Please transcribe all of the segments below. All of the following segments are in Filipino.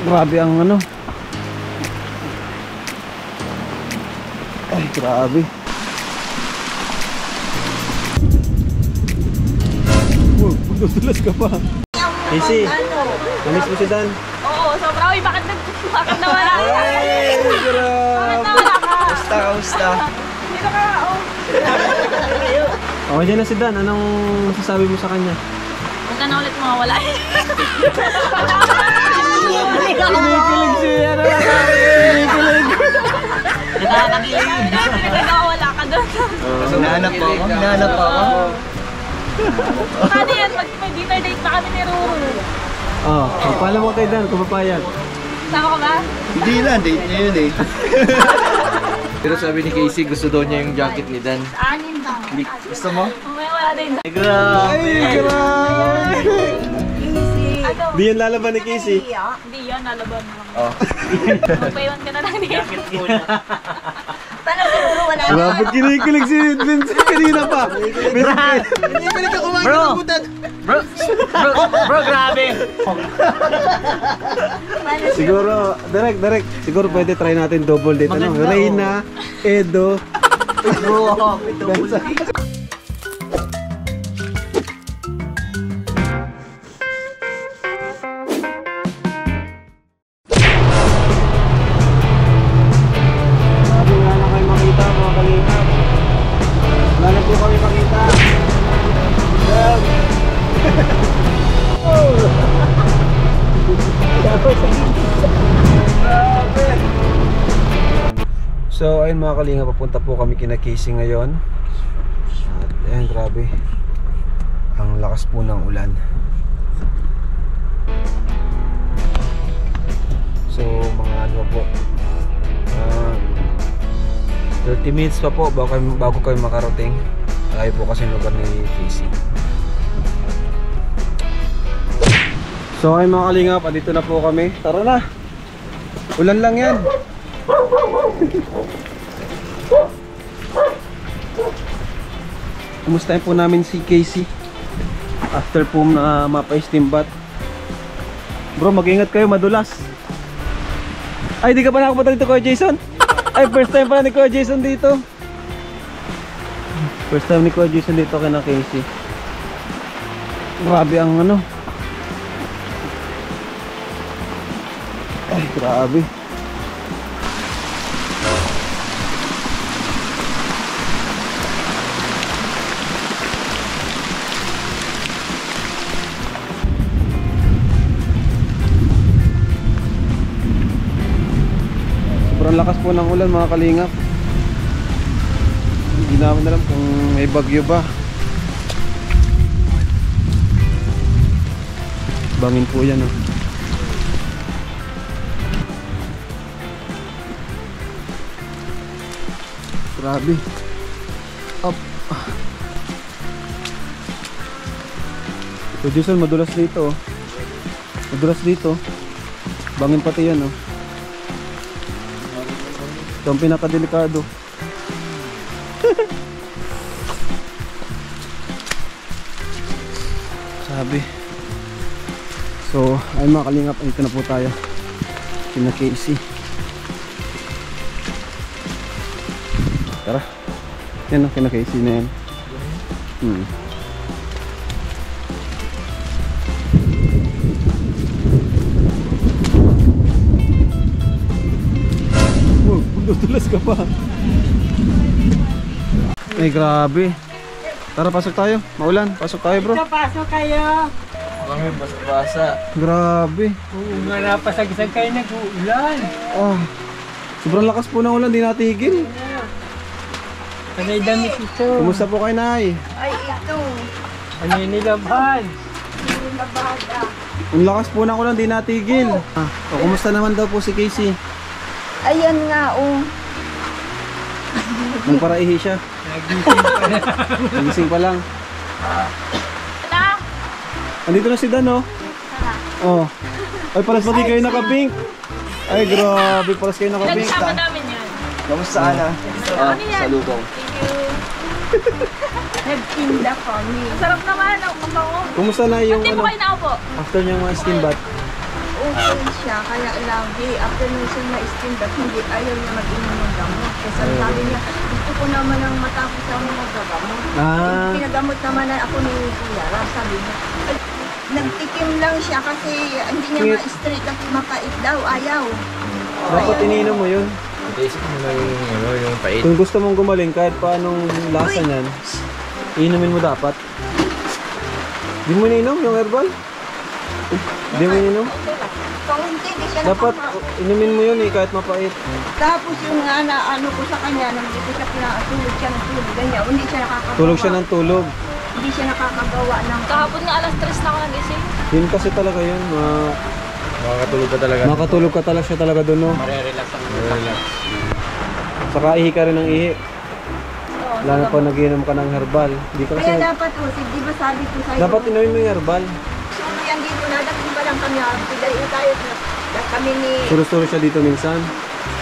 Grabe ang ano. Ay, grabe. Wow, magdudulas ka pa. Easy. Namiss mo si Dan? Oo, sobra. Uy, bakit, nag bakit nawala ka? Ay, grabe. Kamusta, kamusta? Dito ka, oh. Okay, dyan na si Dan. Anong masasabi mo sa kanya? Huwag ka na ulit mawawala. Kinikilig siya. Ano? Kinikilig. Nagkawala ka doon. Hinahanap pa ako, hinahanap pa ako. Paano yan? Mag may dinner date pa kami ni Ruru. Oh, pagpala mo kay Dan kung papayag. Sama ka ba? Hindi na, date niya yun eh. Pero sabi ni Casey, gusto daw niya yung jacket ni Dan. Anin daw. Gusto mo? Mamaya wala din. Ay, grabe! Ay, grabe. Ano? Di yan lalaban ni Casey. Hindi yan, nalaban mo. Oh. Magpaiwan ka na lang din. Grabe kinikilig si Vincent kanina pa. Brad! Bro! Bro! Bro! Bro, grabe! Siguro, direct, direct. Siguro pwede try natin double date. Ano? Maganda, Reyna, Edo. Bro, ako, ito. Mga kalinga, papunta po kami kina Casey ngayon. At ayun, grabe. Ang lakas po ng ulan. So mga ano po, ah, 30 minutes pa po bago kayo, bago kayo makarating. Ayaw po kasi lugar ni Casey. So ay mga kalingap, andito na po kami. Tara na! Ulan lang yan. Kumustahin po namin si Casey after po na mapa-steam bath. Bro, mag-ingat kayo, madulas. Ay, di ka pa nakapunta dito, Kuya Jason? Ay, first time pala ni Kuya Jason dito. First time ni Kuya Jason dito kay na Casey. Grabe ang ano. Ay, grabe. Sobrang lakas po ng ulan mga kalingap. Hindi namin alam kung may bagyo ba. Bangin po yan oh. Grabe. Up. Jason, madulas dito oh. Madulas dito. Bangin pati yan oh. Ito ang pinakadelikado. Sabi. So, ay mga kalingap, dito na po tayo. Kina Casey. Tara. Yan ang kina Casey na yan. Hmm. Wow, magdudulas ka pa. Ay, grabe. Tara, pasok tayo. Maulan. Pasok tayo, bro. Pasok kayo. Kami basa-basa. Grabe. Oo nga napasagisag kayo nag-uulan. Ah. Sobrang lakas po ng ulan, di natigil. Sanay damit ito. Kumusta po kayo, Nay? Ano yung nilabhan? Ang lakas po ng ulan, di natigil. Ah, o, kumusta naman daw po si Casey? Ayan nga, oh. Nagparaihi siya. Nagising pa lang. Wala. Andito na si Dan, oh. Oh. Ay, paras pati kayo naka-pink. Ay, grabe. Paras kayo naka-pink. Nagsama namin yan. Kamusta ka na? Ah, Ano yan? salubong. Thank you. Nagtinda kami. Ang sarap naman. Ang mabango. Kumusta na yung Hindi po ano, kayo nakaupo. after niyang mga steam bath? Okay siya, kaya lagi, after nung siya na-steam bath, hindi, ayaw niya mag-inom ng gamot. Kasi sabi niya, gusto ko naman ang matapos ako magagamot. Ah. Pinagamot naman na ako ni Kuya Ram, sabi niya. "Ay, Nagtikim lang siya kasi hindi niya ma-straight at mapait daw, ayaw. Dapat ininom mo yun. Isip mo na yung, ano, yung pait. Kung gusto mong gumaling kahit paanong lasa niyan, inumin mo dapat. Di mo ininom yung herbal? Di mo ininom? Kung hindi, di siya Dapat nakaka- inumin mo yun eh kahit mapait. Tapos yung nga na ano ko sa kanya, nang hindi siya pinatulog siya ng tulog, ganyan, hindi siya nakakagawa. Tulog siya ng tulog. Hindi siya nakakagawa ng... Kahapon nga alas 3 na ako nagising. Yun kasi talaga yun. ma- Makakatulog ka talaga. makatulog ka talaga siya talaga doon no. Marerelax ang Relax. Saka ihi ka rin ng ihi. Lalo pa nagiinom ka ng herbal. Di ka kasi... Kaya dapat po, di ba sabi ko sa'yo, Dapat inumin mo yung herbal. Sino yan dito na, dapat lang kami, pigay na tayo, na kami ni... Suro-suro siya dito minsan.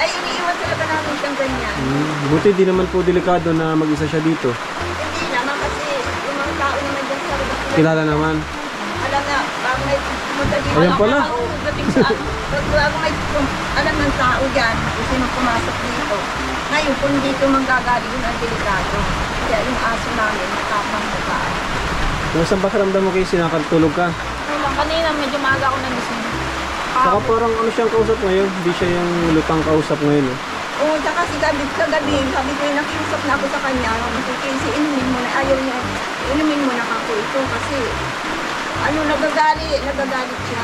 Ay, iniiwan talaga namin siyang ganyan. Hmm. Buti di naman po delikado na mag-isa siya dito. Hindi naman kasi yung mga tao naman dyan sa sila. Kilala naman. Alam na, bago may pumunta dito. Ayan pala. Bago may alam ng tao dyan, sino pumasok dito. Ngayon, kung dito manggagaling ang delikado. Kaya yung aso namin, nakapang nagaan. Kung saan pakiramdam mo kayo sinakatulog ka? Wala, kanina medyo maaga ako nagising. Saka parang ano siyang kausap ngayon. Hindi siya yung lutang kausap ngayon. Eh. Oo, tsaka si gabi, sa gabi, sabi ko, nakiusap na ako sa kanya, kasi inumin mo na, ayaw niya, inumin mo na ako ito kasi, ano, nagagalit, nagagalit siya.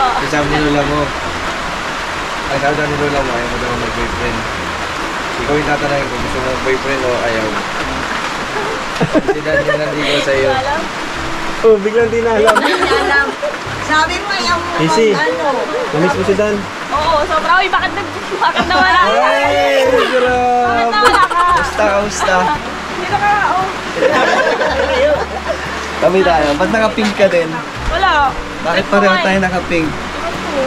Oo. Sabi ni Lola mo. Ang sabi ni Lola mo, ayaw mo daw mag-boyfriend. Ikaw yung tatanungin kung gusto mo mag-boyfriend o ayaw. Si Dan yung nandigo sa iyo. Alam? Oh, biglang di na alam. Hindi niya alam. Sabi mo, ayaw mo Easy. ano, Namiss mo si Dan. Oo, sobra. Uy, bakit, nag, bakit nawala ka? Ay, Bakit grabe. nawala ka? Kamusta, kamusta? Dito ka, oh. Kami tayo. Ba't naka-pink ka din? Wala. Bakit pareho eh. tayo naka-pink? Ito.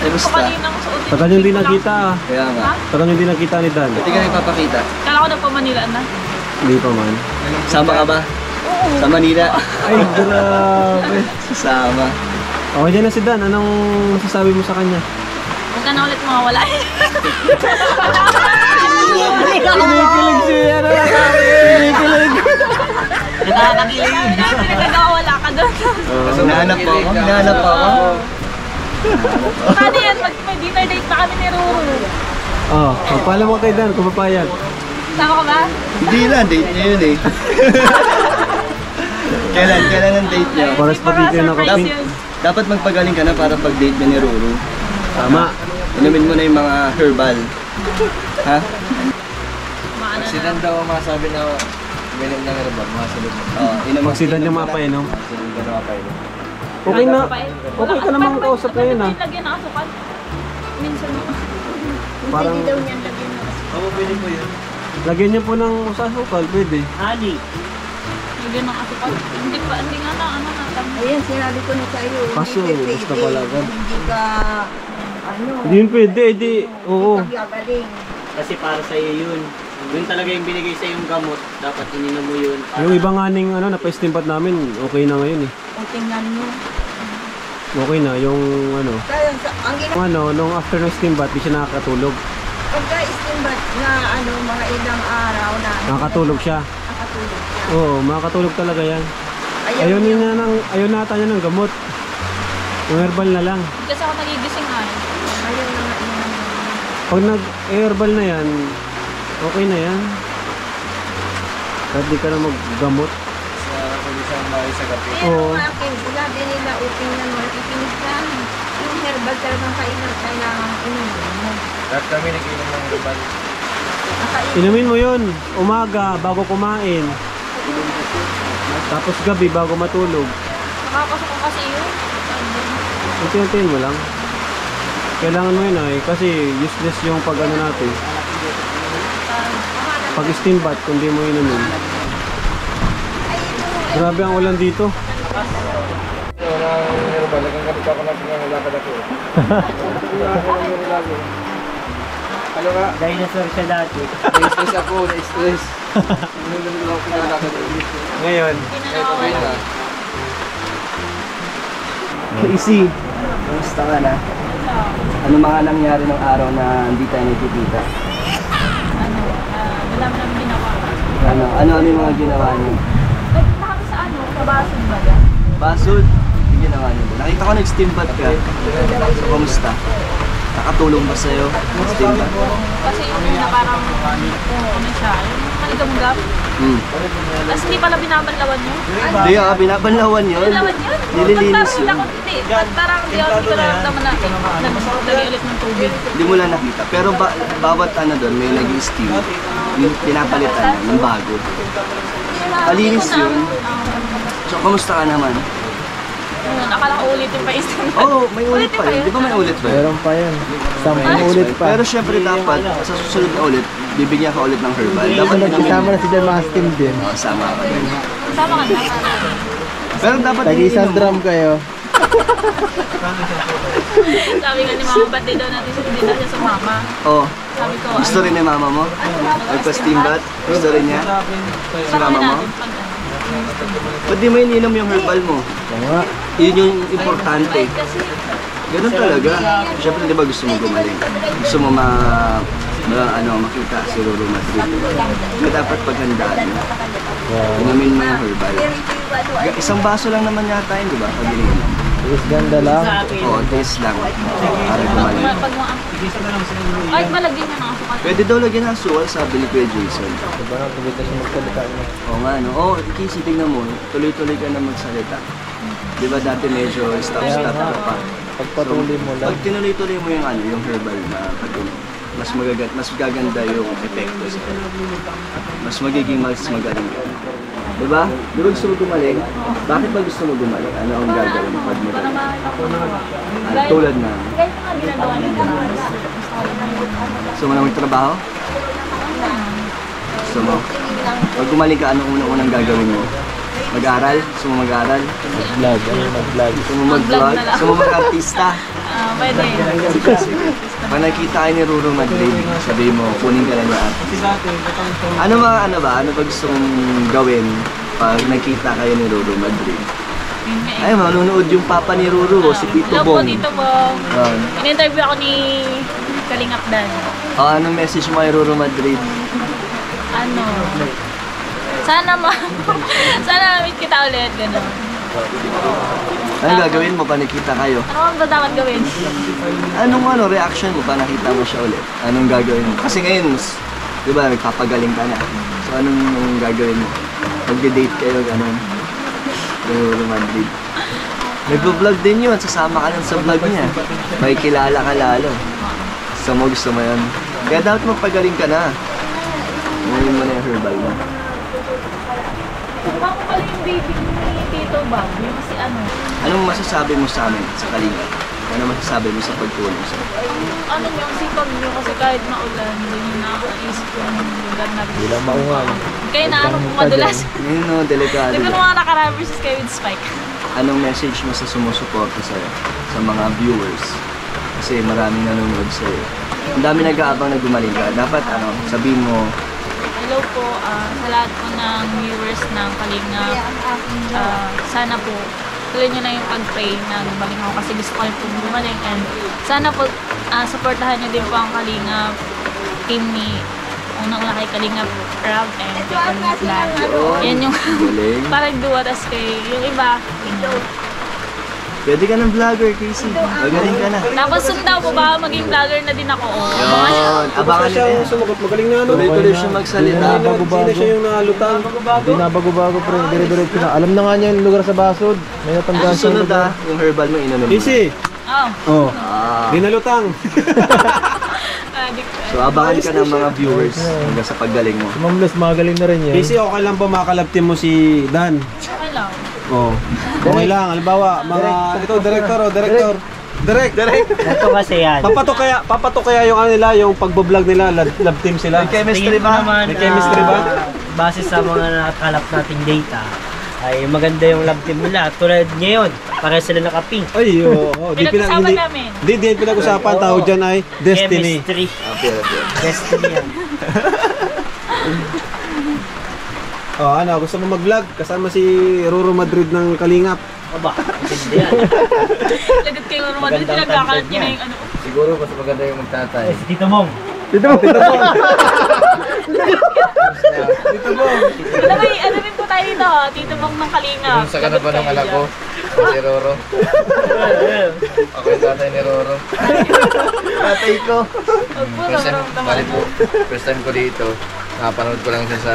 Ito Kamusta? kaninang suot. Tagal yung di nakita ah. Kaya nga. Tagal yung di nakita ni Dan. Ba't di ka nagpapakita? Kala ko na pa Manila na. Hindi pa man. Sama ka ba? Sa Manila? Ay, grabe. Sasama. Okay dyan na si Dan. Anong masasabi mo sa kanya? Huwag ka na ulit mawawala. Kinikilig siya. Ano na Kinikilig. Pinagagawa ka doon. Hinahanap pa ako. Hinahanap pa ako. Paano yan? Mag, may dinner date pa kami ni Ruru. Oh, magpala mo kay Dan kung papayag. Sama ka ba? Hindi na, date niya yun eh. kailan? Kailan ang date niya? Para sa surprise nakapink. yun. Dapat magpagaling ka na para pag-date niya ni Ruru. Tama. Inumin mo na yung mga herbal. Ha? Maano Si na. Dan daw ang masabi na uminom ng herbal, masabi mo. Oo, inom Pag si Dan yung mapainom. Si Dan yung mapainom. Okay na. Okay ka namang kausap ngayon ah. Lagyan ng asukal? Minsan mo. Parang hindi daw niya lagyan ng Oo, pwede po yun. Lagyan niyo po ng usasukal. Pwede. Lagyan ng asukal. Hindi pa, hindi nga na, ano na. Ayan, sinabi ko na sa'yo. Kaso, hindi gusto pala agad. Hindi ka, ano, Hindi yun pwede. Hindi. Oo. Kasi para sa iyo yun. Yun talaga yung binigay sa yung gamot. Dapat ininom mo yun. Para Yung iba nga ning ano, na-paistimpat namin, okay na ngayon eh. Kung tingnan mo. Okay na, yung ano, Kaya, sa, ang ginawa, ano, nung after ng steam bath, di siya nakakatulog. Pagka istimbat na, ano, mga ilang araw na, Nakakatulog siya. nakatulog siya. Oo, makakatulog talaga yan. Ayaw, Ayaw niya. niya ng, ayaw nata niya ng gamot. Yung herbal na lang. Kasi ako nagigising nga. eh. Ayaw na nga. Pag nag-herbal na yan, okay na yan. Kahit di ka na maggamot. Sa siyang maayos sa gabi. Pero Oo. ang akin, sinabi nila, na mo, nakikinig ka. Herbal talagang kailangan, kailangan inumin mo. Lahat kami nag-inom ng herbal. Nakainom. Inumin mo yun, umaga, bago kumain. Tapos gabi, bago matulog. Nakakasok ko kasi yun. Unti-untiin mo lang. Kailangan mo yun ay, kasi useless yung pag ano natin. Pag steam bath, kung di mo inumin. Grabe ang ulan dito. Wala ng herbal. Lagang kapit ako natin ng lakad ako. Ano nga? dinosaur siya dati. Na-stress ako, na-stress. Ako ako. Ngayon, ngayon na. Easy. Kumusta ka na? Ano mga nangyari ng araw na hindi tayo nagkikita? Ano, ah, wala mo naman ginawa. Ano, ano, ano yung mga ginawa niyo? Nagpunta kami sa ano, kabasan ba yan? Basod, ginawa niyo. Nakita ko nag-steam bath ka. So, kumusta? Nakatulong ba sa'yo? Steam bath? Kasi yung una parang, ano siya, yung maligamgam. Hmm. Tapos hindi pala binabanlawan yun. Hindi ah, binabanlawan yun. Banlawan yun? Nililinis yun. parang hindi, pag parang hindi ako naramdaman na, nag-lagay ulit ng tubig. Hindi mo lang nakita. Pero ba, bawat ano doon, may nag-steam. Yung pinapalitan na, ng bago. Hindi na- yun. So, kumusta ka naman? Yun, akala ko ulitin pa isang Oo, oh, may ulit pa yun. Di ba may ulit ba yun? Meron pa yan. Sampung May ulit pa. Pero syempre dapat, sa susunod na ulit, bibigyan ka ulit ng herbal. Dapat Kasama na si Jan mga steam din. Oh, sama ka din. Sama ka na. Pero dapat Tag isang drum kayo. Sabi nga ni mama, ba't di daw natin siya, hindi daw siya sumama. Oh, Sabi ko, gusto rin ni mama mo? Nagpa-steam bath? Gusto rin niya? Si mama mo? Ba't di mo ininom yung herbal mo? Nga. Yun yung importante. Ganun talaga. Siyempre, di ba gusto mo gumaling? Gusto mo ma, ma ano, makita si Roro Madrid. Kaya dapat paghandaan mo. Inumin mo yung herbal. Isang baso lang naman yata yun, di ba? Pag ininom. Is ganda lang. Oo, taste lang. Para gumaling. Kahit malagyan niya ng asukal. Pwede daw lagyan ng suwal, sabi ni Kuya Jason. Diba na, kumita siya magsalita niya. Oo nga, no? Oo, oh, Casey, tignan mo. Tuloy-tuloy ka na magsalita. Di ba dati medyo stop-stop ka pa? Pagpatuloy mo lang. Pag tinuloy-tuloy mo yung ano, yung herbal na pag mas magagat mas gaganda yung epekto sa mas magiging mas magaling ka. Di ba? Di ba gusto mo gumaling? Bakit ba gusto mo gumaling? Ano ang gagawin pag magaling? Ah, tulad na, gusto mo na magtrabaho? Gusto mo? Pag gumaling ka, anong unang-unang gagawin mo? Mag-aral? Gusto mo mag-aral? Mag-vlog. Ano mag-vlog? Gusto mo Mag-vlog. Gusto mo mag-artista? Ah, pwede. Sige, sige. Pag nakita kayo ni Ruro Madrid, sabihin mo, kunin ka na niya. Ano mga ano ba? Ano ba gusto mong gawin pag nakita kayo ni Ruro Madrid? Yun nga eh. Ay, manunood yung papa ni Ruro, si Tito Hello po, Bong. Tito Bong. Ah. In-interview ako ni Kalingap Dan. Ah, anong message mo kay Ruro Madrid? Ano? Sana ma... sana meet kita ulit. Gano'n. Anong gagawin mo pag nakita kayo? Ano ba dapat gawin? Anong ano, reaction mo pa nakita mo siya ulit? Anong gagawin mo? Kasi ngayon, di ba, nagpapagaling ka na. So, anong, anong gagawin mo? Magde-date kayo, ganun. Madrid. Nagpo-vlog din yun, sasama ka lang sa vlog niya. May kilala ka lalo. Gusto mo, gusto mo yun. Kaya dapat magpagaling ka na. Ngayon mo na yung herbal mo. Ko pala yung baby Tito Bang. Yung kasi ano, Anong masasabi mo sa amin sa Kalinga? Ano masasabi mo sa pagtulong sa ano yung sipag nyo kasi kahit maulan, hindi nyo nakakaisip yung lugar na Hindi lang maungan. Kaya na ano po madulas. Ngayon no, delikado. Di ba nung mga nakaraan versus kayo with Spike? Anong message mo sa sumusuporta sa'yo? Sa mga viewers? Kasi maraming nanonood sa'yo. Ang dami nag-aabang na gumaling ka. Dapat ano, sabihin mo, Hello po ah, sa lahat po ng viewers ng Kalinga. Ah, sana po tuloy nyo na yung pag-pray na gumaling ako kasi gusto ko rin po gumaling and sana po ah, supportahan nyo din po ang Kalinga team ni unang-una kay Kalinga Rob and Kalinga Dad. Yan yung parang duwa tas kay yung iba. Pwede ka ng vlogger, Casey. Magaling ka na. Tapos soon daw po baka maging vlogger na din ako. Oh. Yun, abangan nyo yan. sumagot. Magaling na ano. Tuloy-tuloy siya magsalita. Sino siya yung nalutang? Hindi na bago-bago pre. Dire-diretso na. Alam na nga niya yung lugar sa Basod. May natandaan siya. Susunod ah, yung herbal mo inumin mo. Easy. Oh. Oh. Ah. Di nalutang. So abangan ka ng mga viewers hanggang sa paggaling mo. Si Ma'am Les, magaling na rin yan. Easy, okay lang ba makalabtin mo si Dan? Oh. Okay lang. Halimbawa, mga... Ito, director o, director. Direct, direct. Ito kasi yan. Papatok kaya, papatok kaya yung ano nila, yung pagbo-vlog nila, lab, lab team sila. Chemistry Tingin ko ba? naman, May chemistry ba? ah, base sa mga nakakalap nating data, ay maganda yung lab team nila. Tulad ngayon, para sila naka-pink. Ay, oo. Oh, di pinag Pinag-usapan hindi, namin. Di, di pinag-usapan. Tawag dyan ay Destiny. Chemistry. Okay, okay. Destiny yan. Oh, ano, gusto mo mag-vlog? Kasama si Roro Madrid ng Kalingap. Aba, hindi yan. Lagat kayo ng Madrid, pinagkakalat niyo na yan. yung ano. Siguro mas maganda yung magtatay. Si Tito Mong. Dito mo, dito mo. Ano ba, ano rin po tayo dito? Tito Bong ng Kalinga. Kumusta ka na ba ng anak ko? Si Roro. Ako yung tatay ni Roro. tatay ko. First time ko dito. Nakapanood ko lang siya sa...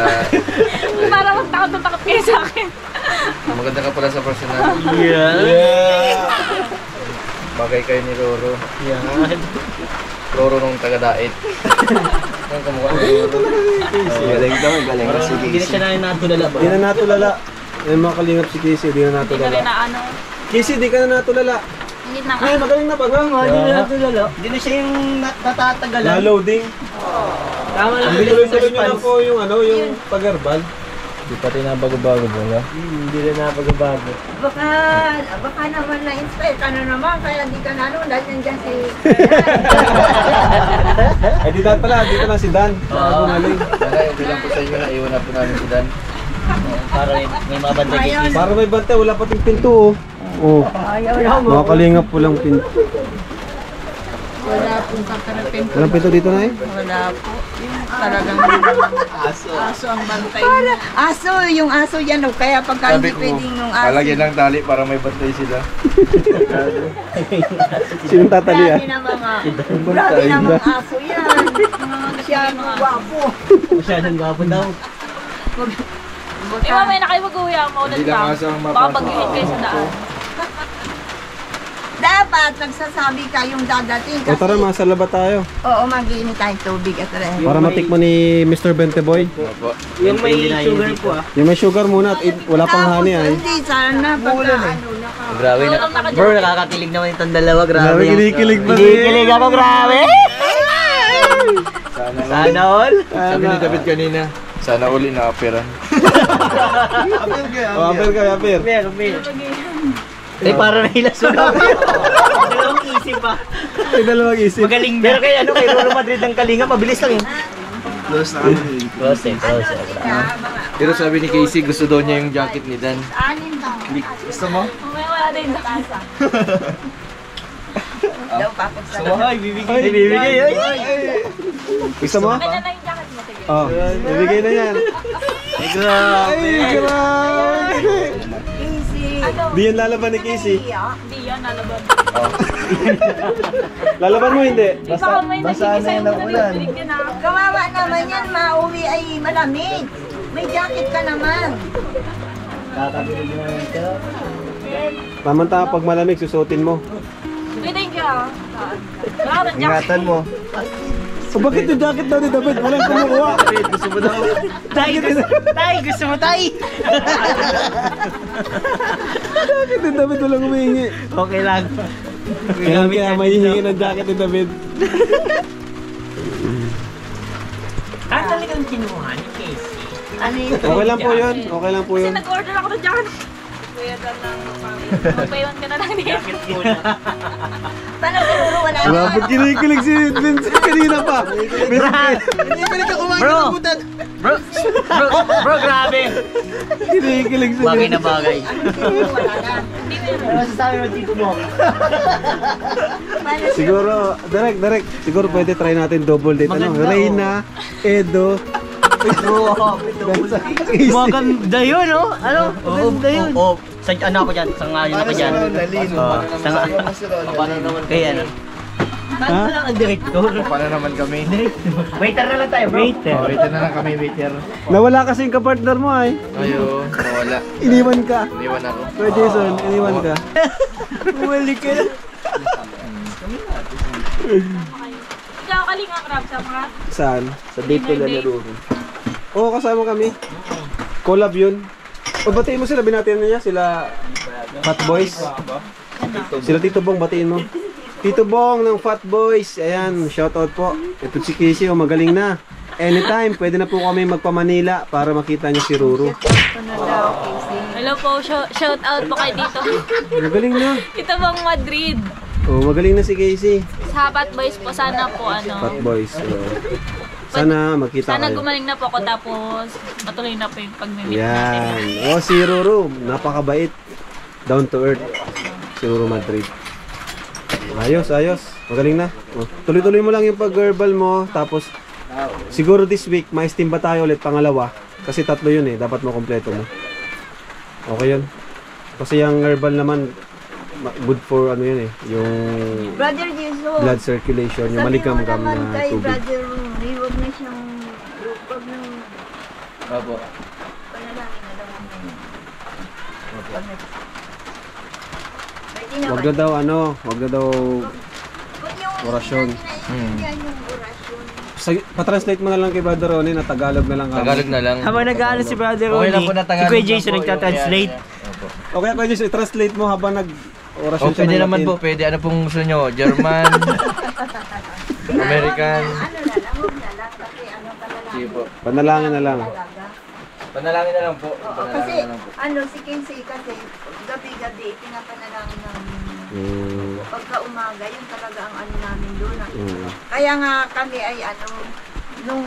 Parang takot na takot kayo sa akin. Maganda ka pala sa personal. Yeah. Bagay kayo ni Roro. Yan. Roro nung taga-dait. Ang kamukha ni Roro. Galing daw, galing kasi hindi na siya na natulala ba? Di na natulala. Yung mga kalingap si Casey, di na Hindi ka rin natulala. na ano. Casey, di ka na natulala. Hindi na Ay, magaling na baga. Hindi na natulala. Hindi na siya yung nat- natatagalan. Na-loading. Tama lang. Hindi tuloy-tuloy nyo lang po yung ano, yung pag-herbal. Di pati na bago-bago bunga. Hmm, Hindi na napagabago. Baka, baka naman na-inspire ka na naman, kaya di ka na ano, dahil nandiyan si... Ay, di Dan pala. Dito na si Dan. Oo. Gumaling. Wala, okay lang po sa inyo na iwan na po namin si Dan. Para may, may mabanda kay Casey. Para may bantay, wala pating pinto oh. Oh. Mga kalingap po lang pinto. Wala pong kakarapin. Walang pinto dito na eh. Wala po. Yung talagang aso. Aso ang bantay. aso, yung aso yan. oh. Kaya pagka hindi pwedeng nung aso. Palagyan ng tali para may bantay sila. Sinong tatali ah? Grabe na mga, grabe na mga aso yan. Siya, guwapo. Masyadong gwapo daw. Eh, mamaya na kayo mag-uwi ako, maulan Hindi lang lang. asa ang mapasok. pag-iwit kayo sa daan. Dapat nagsasabi kayong dadating O tara, kasi, masalaba tayo. oo, mag-iinit tayong tubig at rin. Para matikmo ni Mr. Benteboy. Opo. Yung may sugar po ah. Yung may sugar muna at wala pang honey ay. Hindi, sana pagka ano. Grabe na. Bro, nakakakilig naman itong dalawa. Grabe. Grabe, kinikilig pa rin. Kinikilig ako, grabe. Sana all. Sabi ni David kanina, sana uli na operan. O, apir ka, apir. Meron, meron. Eh, para nahila sunog. Dalawang isip pa. May dalawang isip. Magaling Pero kay ano, kay Rolo Madrid ng Kalinga, mabilis lang yun. Close na kami. Close eh, close eh. Pero sabi ni Casey, gusto daw niya yung jacket ni Dan. anin daw. Gusto mo? Mamaya wala din. Daw papag sa Ay, bibigay. Ay, bibigay. Ay, Gusto mo? Na jacket mo? Oh, bibigay na yan. Ay, grabe. Ay, grabe. Easy. Di yan lalaban ni Casey. Hindi yan, nalaban. Lalaban mo hindi. Basta, mga dinig yan ah. Kawawa naman yan, mauwi ay malamig. May jacket ka naman. Kakabilig naman ito. Pag malamig, susuotin mo. Uy, thank you ah. Ng jacket. mo. So, bakit yung jacket daw ni David? Walang kumukuha. Gusto mo daw? Tay, gusto, tay, gusto mo tay? Jacket ni David walang humihingi. Okay lang. Kaya, kaya may hihingi ng jacket ni David. Ah, talagang kinuha ni Casey. Ano yun? Okay lang po yun. Okay lang po Kasi yun. nag-order ako ng jacket. Kuya, dan lang. Magpaiwan ka na lang din. Paano siguro wala na? Grabe kinikilig si Vincent kanina pa. Bro! Bro, bro, bro, grabe! Kinikilig si Bagay na bagay. Siguro wala na. Hindi mo yun. Ano masasabi mo dito mo? Siguro, direct, direct. Siguro pwede try natin double date. Ano? Maganda, Reyna, Edo, Casey. Maganda yun, oh! Ano? Maganda yun. Oo, sa ano ako dyan? Sa ngayon ako dyan. Sa nga. Paano naman Kaya ano? Paano lang ang director? Paano naman kami? Waiter na lang tayo, bro. Waiter. Oh, wait na lang kami, waiter. Nawala kasi yung kapartner mo ay. Ayo, nawala. Iniwan ka. Iniwan ako. Kuya Jason, iniwan ka. Bumalik ka na. Ikaw, kalinga crab sa mga Saan? Sa date ko lang ni Oo, kasama kami. Collab yun. O, batiin mo sila. Binatihan na niya. Sila Fat Boys. Sila Tito Bong, batiin mo. Tito Bong ng Fat Boys. Ayan, shoutout po. Ito si Casey, oh, magaling na. Anytime, pwede na po kami magpa-Manila para makita niyo si Ruru. Hello po, shout, out po kay dito. Magaling na. Ito bang Madrid? Oh, magaling na si Casey. Sa Hot Boys po, sana po ano. Fat Boys. oh. Sana magkita Sana kayo. gumaling na po ako tapos matuloy na po yung pagmimit natin. Yan. Oh, si Ruru, napakabait. Down to earth. Si Ruro Madrid. Ayos, ayos. Magaling na. Oh, Tuloy-tuloy mo lang yung pag-herbal mo. Tapos, siguro this week, ma-steam ba tayo ulit pangalawa? Kasi tatlo yun eh. Dapat mo kompleto mo. Okay yun. Kasi yung herbal naman, ma- good for ano yun eh. Yung Brother Jesus. blood circulation, yung sabi mo maligam-gam naman na kay tubig. Brother Ray, huwag na siyang huwag na Opo. panalangin na daw ang ngayon. Huwag na. Pwede Wag naman. na daw ano, wag na daw Huwag orasyon. Yan orasyon. Sa, pa-translate mo na lang kay Brother Ronnie na Tagalog na lang kami. Tagalog na lang. Habang nag-aaral si Brother Okay lang Ronnie, po na si Tagalog Kuya lang Jason po, nagtatranslate. Opo. Okay, pwede siya i-translate mo habang nag orasyon O siya pwede ng naman Latin. po, pwede. Ano pong gusto nyo? German? American? Ano na lang, huwag na lang. Kasi ano panalangin. Sige po. Panalangin na lang. Talaga. Panalangin na lang po. Oo, Panalangin kasi na lang po. ano si Kinsey kasi gabi-gabi pinapanalangin namin. Mm, Pagka umaga, yun talaga ang ano namin doon. mm. Kaya nga kami ay ano, nung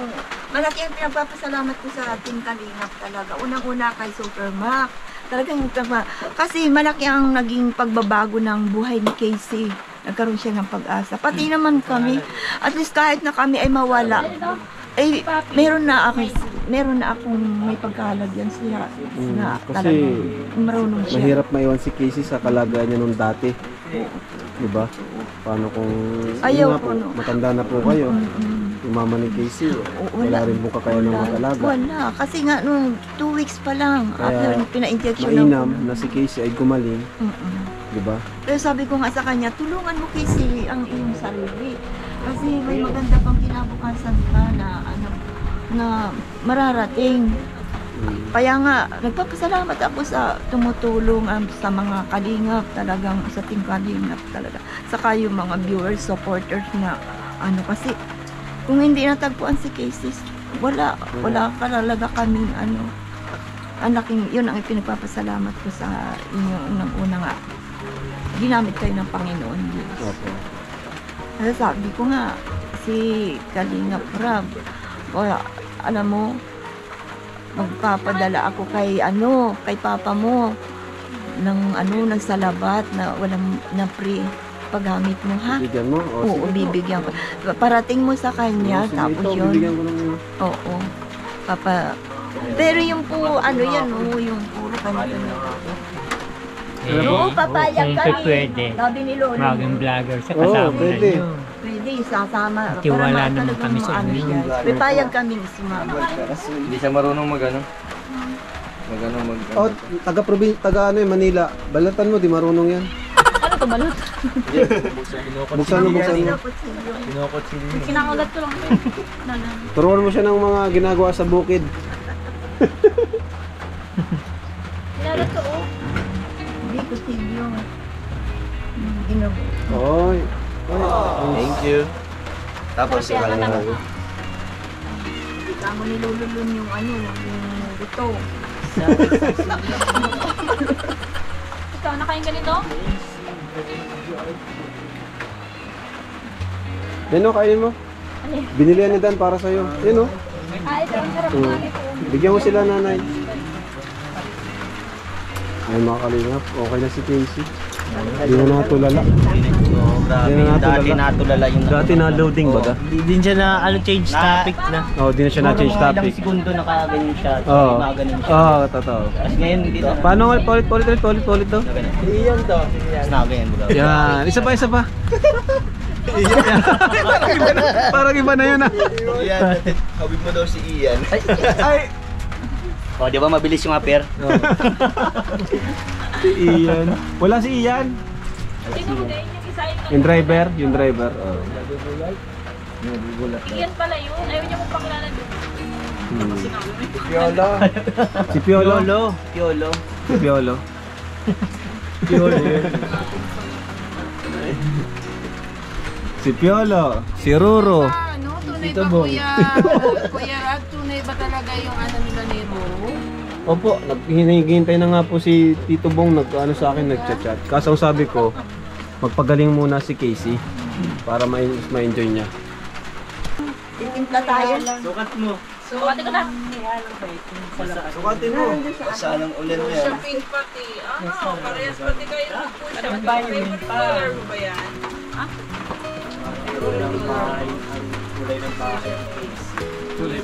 malaki ang pinagpapasalamat ko sa ating kalingap talaga. Unang-una kay Supermac. Talagang tama. Kasi malaki ang naging pagbabago ng buhay ni Casey. Nagkaroon siya ng pag-asa. Pati naman kami, at least kahit na kami ay mawala, ay meron na ako meron na akong may pagkahalagyan siya na kasi talagang marunong siya. Mahirap maiwan si Casey sa kalagayan niya nung dati. Diba? Paano kung Ayaw po, no. matanda na po kayo. Mm-mm. Yung mama ni Casey, Oo, wala rin po kakayaw ng Wala. mag-alaga. Wala. Kasi nga, nung two weeks pa lang, Kaya, after pina-injection Mainam na si Casey ay gumaling, Mm-mm. diba? Pero sabi ko nga sa kanya, tulungan mo kasi ang iyong sarili. Kasi may maganda pang kinabukasan ka na, ano, na mararating. Mm. Kaya nga, nagpapasalamat ako sa tumutulong um, sa mga kalingap, talagang sa team kalingap talaga. Saka yung mga viewers, supporters na ano kasi, kung hindi natagpuan si Casey, wala, wala ka talaga kaming ano, ang laking, yun ang ipinagpapasalamat ko sa inyo unang-una nga. Ginamit kayo ng Panginoon Diyos. Opo. Kasi sabi ko nga, si Kalingap Rab, o, alam mo, magpapadala ako kay ano, kay papa mo ng ano, ng salabat na walang na free paggamit mo ha. Bigyan mo? O, Oo, bibigyan ko. Parating mo sa kanya, Sige, tapos ito, yun. bibigyan ko ng Oo. Papa, pero yung po, ano yan, oh, yung puro kanya-kanya. Eh, Oo, papayag kung kami. pwede, Sabi ni Lolo. maging vlogger sa Oo, kasama pwede. ninyo. Pwede, sasama. Tiwala Para naman kami sa maano inyo. siya. May payag kami sumama. Hindi siya marunong mag ano. Mag ano, mag ano. Oh, taga provin taga ano eh, Manila. Balatan mo, di marunong yan. Ano to balot? Buksan mo, buksan mo. Kinakagat ko lang. Nanan. Turuan mo siya ng mga ginagawa sa bukid. Kinagat ko oh. Hindi ko silyo. Ginagawa. Oy. Oy. Thank you. Tapos, Kaya wala na. naman. Kamo ni Lolo Lun yung ano, yung buto. Ikaw, nakain ka nito? Yan o, kainin mo. Alin? Binili yan ni Dan para sa'yo. Yan o. Ah, ito. Ang sarap Mm. Bigyan mo sila nanay. Ay mga kalingap, okay na si Casey. Hindi na natulala. Oo, grabe. Hindi na Dati natulala. natulala yung... Dati na loading baga. Di din siya na, ano, change Na- topic na. Oh, di na siya na-change Siguro mga topic. Ilang segundo nakaganyan siya. Oo. Mga ganun siya. Oo, totoo. Tapos ngayon, hindi na. Paano nga, paulit, paulit, ulit, paulit, paulit to? Iyan to. Tapos nakaganyan. baga. Yan, isa pa, isa pa. parang, iba na, parang iba na yun ah. Ian. Hawig mo daw si Ian. Ay, O, di ba mabilis yung appear? si Ian. Wala si Ian. Sino mo din? Yung driver, yung driver. Oh. Iyan pala yun. Ayaw niya mong pakilala doon. Hmm. Yola. Si Piolo. Piolo. Piolo. Si Piolo. Si Piolo. Si Ruro. Ano, tunay ba kuya, kuya Rab, tunay ba talaga yung ano nila ni Roro? Opo, hinihintay na nga po si Tito Bong nag ano sa akin nagchat-chat. Kaso sabi ko, magpagaling muna si Casey para ma- ma-enjoy niya. Titimpla tayo. Sukat mo. Bumati ko na. Sukatin mo. Sanang ulan mo yan. Pink pati. Ano, parehas pati kayo ng pusa. Favorite color mo ba yan?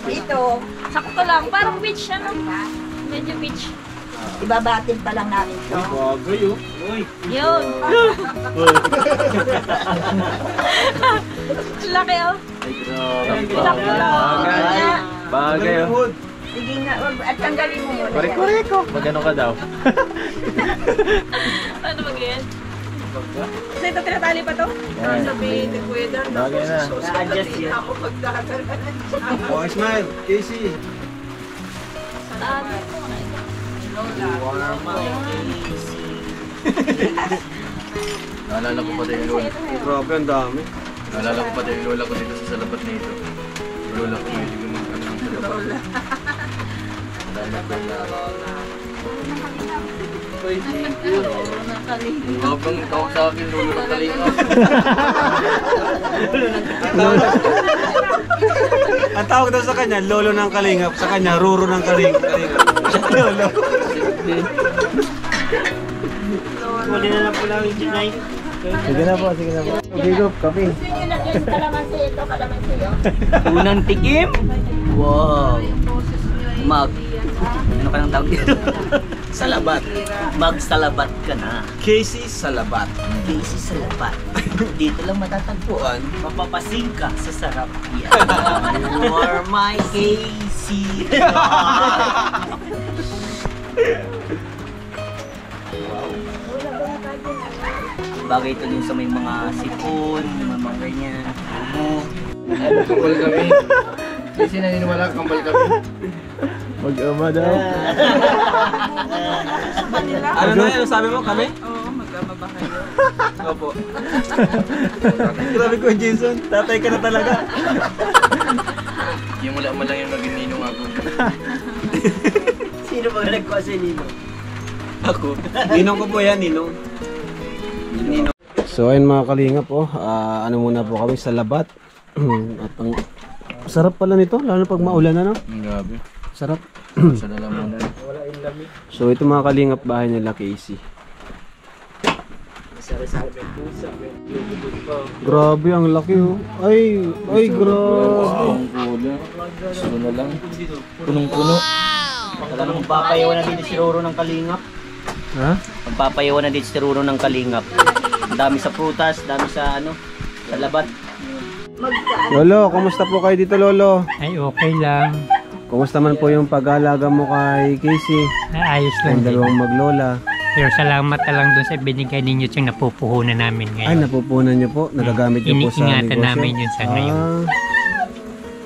Dito, Sakto lang. Parang beach ano. Medyo beach. ibabatin pa lang natin to. Bagay oh. Yun. Laki oh. Laki oh. Bagay oh. Sige nga, at tanggalin mo muna. Korek, korek oh. Magano ka daw? Ano ba yan? Kasi ito tinatali pa to? Sabihin ni Kuya Dan. Bagay na. Na-adjust yan. Ako magdadala. Oh, smile. Casey. Ano? Naalala ko pati yung lola. Grabe, ang dami. Naalala ko pati yung lola ko dito sa salabat na ito. Yung lola ko may hindi mag ano ng salabat. Salamat lola. Habang tawag sa akin, lolo ng kalinga. Ang tawag daw sa kanya, lolo ng kalingap. Sa kanya, ruro ng kaling kalingap. lolo. Huli na lang po namin tonight. Sige na po, sige na po. Bigo, kape. Unang tikim? Wow! Mag. Ano ka nang tawag dito? Salabat. Mag-salabat ka na. Casey Salabat. Busy salabat. Dito lang matatagpuan. Mapapasing ka sa sarap yan. For my Casey. Bagay ito din sa may mga sipon, mga mga ganyan. Umo. Kambal kami. Kasi naniniwala kambal kami. Mag-ama daw. Ano na yun? Sabi mo kami? Oo, magkama ba kayo? Opo. Grabe ko, Jason. Tatay ka na talaga. Yung wala man lang yung maging ninong ako. Sino ba nagkuha sa Nino? Ako. Ninong ko po yan, Ninong. Ninong. So ayun mga kalingap oh, Ah, ano muna po kami sa labat. At ang sarap pala nito, lalo pag maulan na no. Grabe. Sarap. So ito mga kalingap bahay nila Casey. Grabe ang laki oh. Ay, ay grabe. Ang kulo. Gusto na lang. Punong-puno. Talagang magpapayawan na dito si Roro ng Kalingap. Ha? Magpapayawan na dito si Roro ng Kalingap. Ang dami sa prutas, dami sa ano, sa labat. Lolo, kumusta po kayo dito Lolo? Ay, okay lang. Kumusta man po yung pag-aalaga mo kay Casey? Ay, ayos lang Ang din. dalawang maglola. Pero salamat na lang dun sa binigay ninyo yung napupuhunan namin Ay, ngayon. napupunan niyo po. Nagagamit niyo po sa Iniingatan negosyo. namin yun sa ngayon. Ah,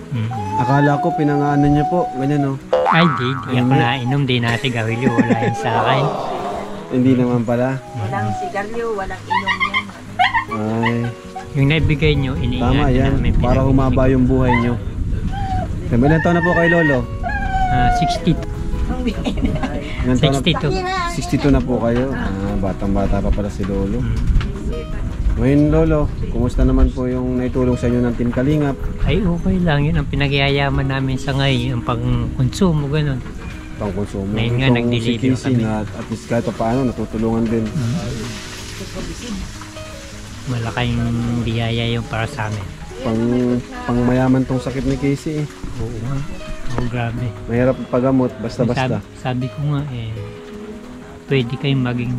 Mm. akala ko pinangaanan niyo po. Ganyan oh. Ay, di. Di ako nainom. Di na sigarilyo. Wala yun sa akin. Hindi naman pala. Walang sigarilyo, walang inom yan. Ay, Yung naibigay nyo, tama iniingatan yan. namin. Para pinag- humaba yung buhay niyo. Ilan taon na po kay Lolo? Ah, 60. Ilan taon na- 62. 62 na po kayo. Ah, batang bata pa pala si Lolo. Ngayon Lolo, kumusta naman po yung naitulong sa inyo ng Team Kalingap? Ay, okay lang. Yun ang pinagyayaman namin sa ngayon. Yung pang-konsumo, ganun. Pangkonsumo. Ngayon nga, Itong nag-deliver si kami. na at least kahit pa paano natutulungan din. Malaking biyaya yung para sa amin. Pang, pang mayaman tong sakit ni Casey eh. Oo nga. Oo, grabe. Mahirap pagamot, basta-basta. Sabi, sabi ko nga eh, pwede kayong maging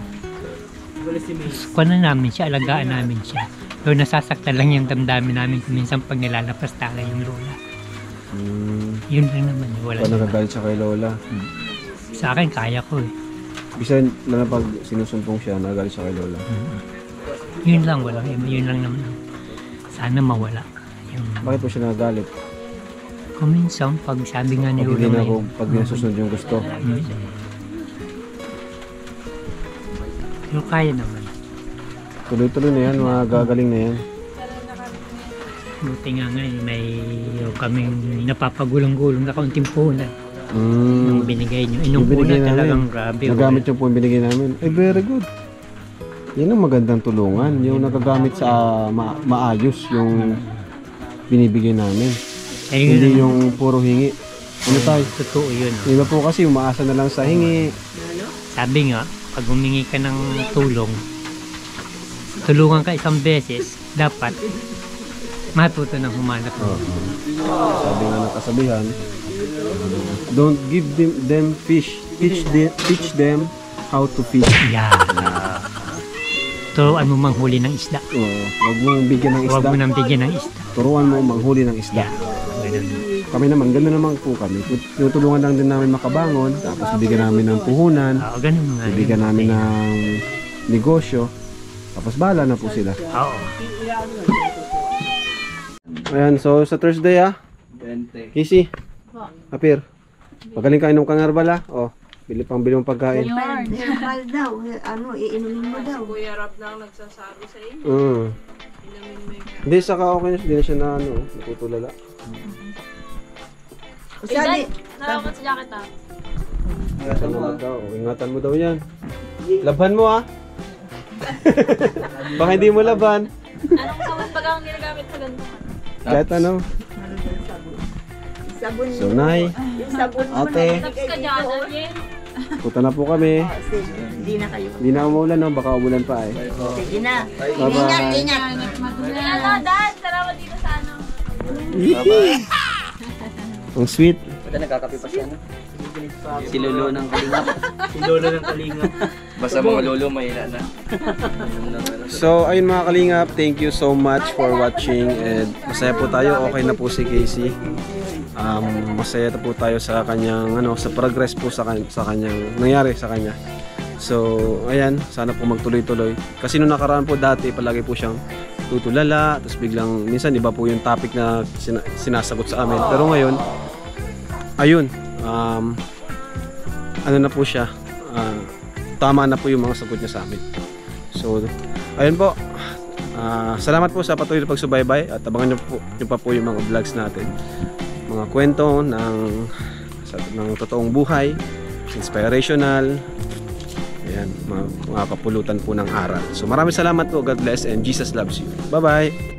kuha na namin siya, alagaan namin siya. Pero nasasaktan lang yung damdamin namin kung minsan pag nilalapas tayo yung lola. Hmm, Yun lang naman, eh, wala paano naman. nagagalit siya kay Lola? Sa akin, kaya ko eh. Bisa na pag sinusumpong siya, nagagalit siya kay Lola. Yun lang, wala. Yun lang naman. Sana mawala. Yung, Bakit po siya nagagalit? kung minsan, pag sabi nga ni Pag hindi na, ngayon, pag hindi na susunod yung gusto. Mm. Pero kaya naman. Tuloy-tuloy na yan, mga gagaling na yan. Buti nga nga, eh, may kaming napapagulong-gulong na kaunting puhunan. Yung Hmm, binigay nyo. Inong Yung binigay puhunan namin. talagang grabe. nagamit yung po yung binigay namin. Ay, very good. Yan ang magandang tulungan. Yung nagagamit sa ma- maayos yung binibigay namin. Eh, yun Hindi yung puro hingi. Ano tayo? Totoo yun. Iba po kasi umaasa na lang sa hingi. Sabi nga, pag humingi ka ng tulong, tulungan ka isang beses, dapat matuto ng humanap. Sabi nga ng kasabihan, don't give them, them fish, teach them, teach them how to fish. Yan. Turuan mo manghuli ng isda. Oo, wag mo bigyan ng Huwag isda. mo nang bigyan ng isda. Turuan mo manghuli ng isda. Ganun. Kami naman, gano'n naman po kami. Tinutulungan lang din namin makabangon, tapos bibigyan namin ng puhunan, Oo, ganun nga. bibigyan namin ng negosyo, tapos bahala na po sila. Oo. Ayan, so sa Thursday ah, Kisi, Apir, magaling ka inom kang herbal ah. Oh, bili pang bili mong pagkain. Herbal, herbal daw. eh, Ano, iinumin mo daw. Kuya Rap lang nagsasabi sa inyo. Mm. Mo yung Hindi, saka okay na, hindi na siya na ano, natutulala. Sabi, Nakakot sa jacket ah. Ingatan mo daw, oh, ingatan mo daw yan. Laban mo ah. Baka hindi mo laban. Anong sabon baga ang ginagamit sa ganito? Kahit ano. sabon So, Nay, Yung sabon mo Ate. Tapos ka dyan, Daniel. Punta na po kami. Hindi na kayo. Hindi na umulan, no? Baka umulan pa eh. Sige na. Bye-bye. Ingat, ingat. Ano, Dan? Salamat dito sa ano. Ang sweet. Pati nagkakape pa siya, no? Si Lolo ng kalingap. Si Lolo ng kalingap. Basta mga lolo, mahina na. So, ayun mga kalingap, thank you so much for watching and masaya po tayo. Okay na po si Casey. Um, masaya po tayo sa kanyang ano, sa progress po sa kan- sa kanyang nangyari sa kanya. So, ayan, sana po magtuloy-tuloy. Kasi nung nakaraan po dati, palagi po siyang tutulala, tapos biglang, minsan iba po yung topic na sina- sinasagot sa amin. Pero ngayon, ayun, um, ano na po siya, ah, tama na po yung mga sagot niya sa amin. So, ayun po. Ah, salamat po sa patuloy na pagsubaybay at abangan niyo, po, niyo pa po yung mga vlogs natin. Mga kwento ng, sa, ng totoong buhay, inspirational, ayan, mga, mga kapulutan po ng aral. So maraming salamat po. God bless and Jesus loves you. Bye-bye!